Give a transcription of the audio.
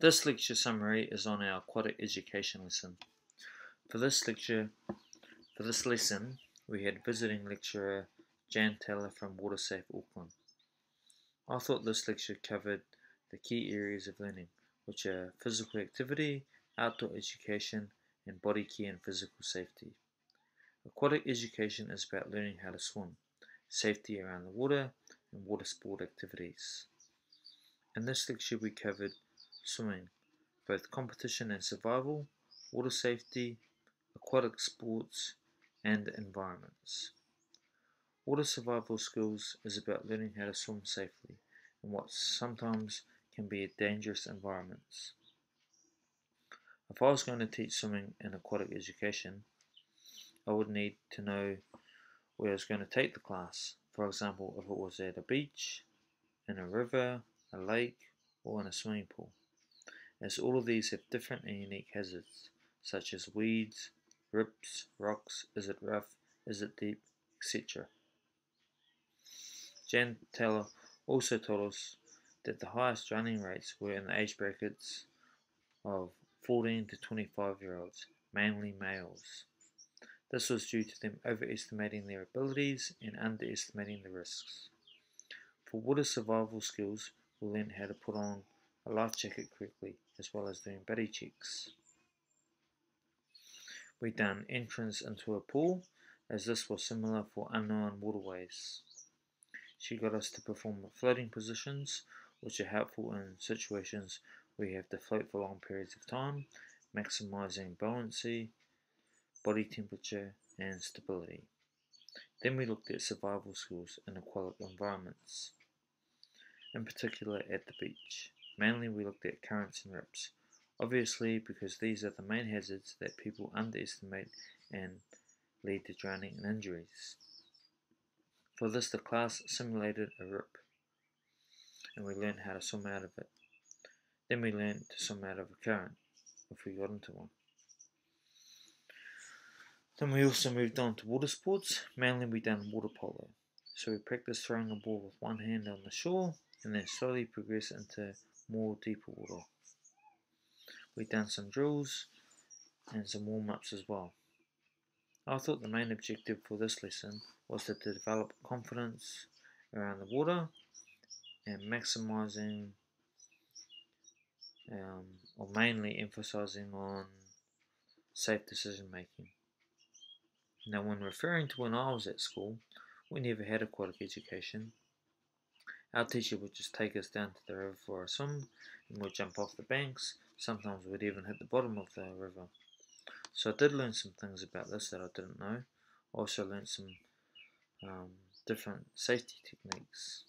This lecture summary is on our aquatic education lesson. For this lecture, for this lesson, we had visiting lecturer Jan Taylor from WaterSafe Auckland. I thought this lecture covered the key areas of learning, which are physical activity, outdoor education, and body care and physical safety. Aquatic education is about learning how to swim, safety around the water, and water sport activities. In this lecture, we covered swimming, both competition and survival, water safety, aquatic sports, and environments. Water survival skills is about learning how to swim safely in what sometimes can be dangerous environments. If I was going to teach swimming in aquatic education, I would need to know where I was going to take the class. For example, if it was at a beach, in a river, a lake, or in a swimming pool as all of these have different and unique hazards, such as weeds, rips, rocks, is it rough, is it deep, etc. Jan Taylor also told us that the highest drowning rates were in the age brackets of 14 to 25 year olds, mainly males. This was due to them overestimating their abilities and underestimating the risks. For water survival skills, we learned how to put on a life jacket quickly as well as doing body checks. We done entrance into a pool, as this was similar for unknown waterways. She got us to perform floating positions, which are helpful in situations where you have to float for long periods of time, maximizing buoyancy, body temperature, and stability. Then we looked at survival skills in aquatic environments, in particular at the beach. Mainly we looked at currents and rips, obviously because these are the main hazards that people underestimate and lead to drowning and injuries. For this the class simulated a rip and we learned how to swim out of it. Then we learned to swim out of a current if we got into one. Then we also moved on to water sports, mainly we done water polo. So we practiced throwing a ball with one hand on the shore and then slowly progress into more deeper water. We've done some drills and some warm ups as well. I thought the main objective for this lesson was to develop confidence around the water and maximizing um, or mainly emphasizing on safe decision making. Now, when referring to when I was at school, we never had aquatic education, our teacher would just take us down to the river for a swim, and we'd jump off the banks. Sometimes we'd even hit the bottom of the river. So I did learn some things about this that I didn't know. Also learned some um, different safety techniques.